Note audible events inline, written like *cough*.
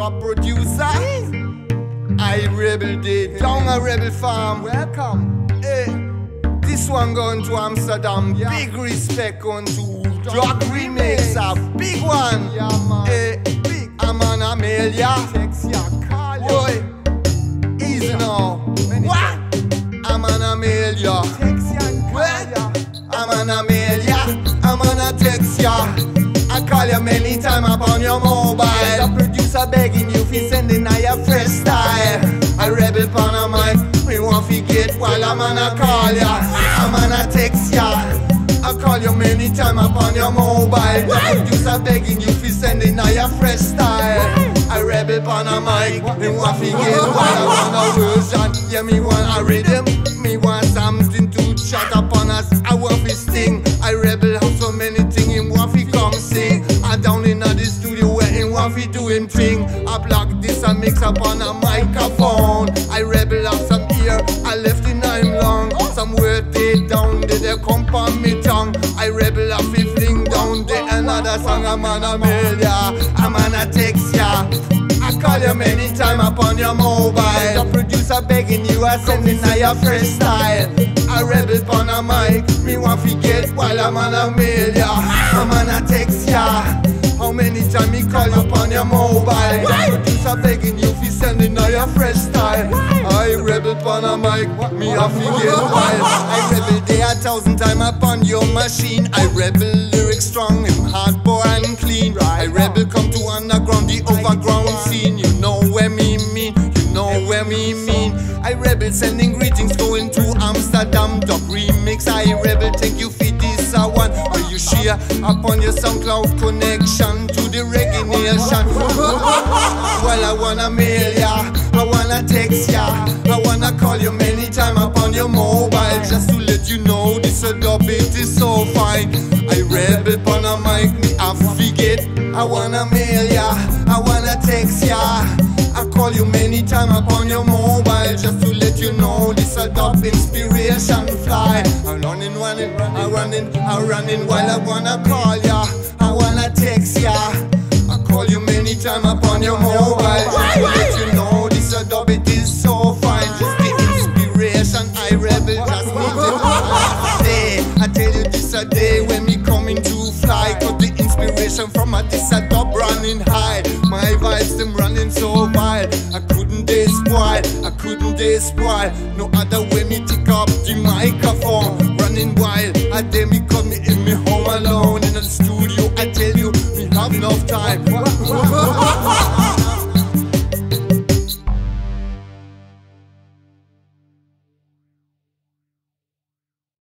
top producer. I rebel day down a rebel farm. Welcome. Hey, this one going to Amsterdam. Yeah. Big respect going to Drug Remix, a big one. Yeah, man. Hey, Big. I'm an Amelia. Text ya, call ya. Boy, easy now. Many What? I'm an Amelia. Text ya call ya. I'm an Amelia, I'm on a text ya. I call you many times upon your mobile. Begging you fi sending a your fresh style. I rebel pon a mic, me want fi get while I'm on a call ya. I'm on a text ya. I call you many times upon your mobile. The producer begging you fi sending a your fresh style. I rebel pon a mic, me want fi get *laughs* while I'm on a version. Yeah, me want a rhythm, me want something to chat upon us. I want fi sting. I rebel mix up on a microphone. I rebel have some ear. I left in him long. Some word they down there they come on me tongue. I rebel have fi fling down there another song. I'm on a melia. I'm on a text ya. I call you many times upon your mobile. The producer begging you, I sending a your freestyle. I rebel pon a mic, me want fi get while I'm on a mail ya. I'm on a text ya. How many times me call you upon your mobile? The pon a mic, me a get *laughs* wild. I rebel day a thousand times upon your machine. I rebel lyrics strong and hardcore and clean. I rebel come to underground, the overground scene. You know where me mean, you know where me mean. I rebel sending greetings going to Amsterdam. Dog remix, I rebel thank you for this a one. Where you share upon your SoundCloud connection to the reggae nation. *laughs* well, I wanna mail ya, I wanna text ya, I wanna call you many times upon your mobile just to let you know this a dub it is so fine. I rebel upon a mic, me I forget. I wanna mail ya, I wanna text ya. I call you many times upon your mobile just to let you know this a dub inspiration fly. I'm running, running, I'm running, I'm running while I wanna call this a dub running high. My vibes them running so wild. I couldn't spoil, I couldn't spoil. No other way me take up the microphone. Running wild, I dare me call me in me home alone in the studio. I tell you, me have enough time. *laughs*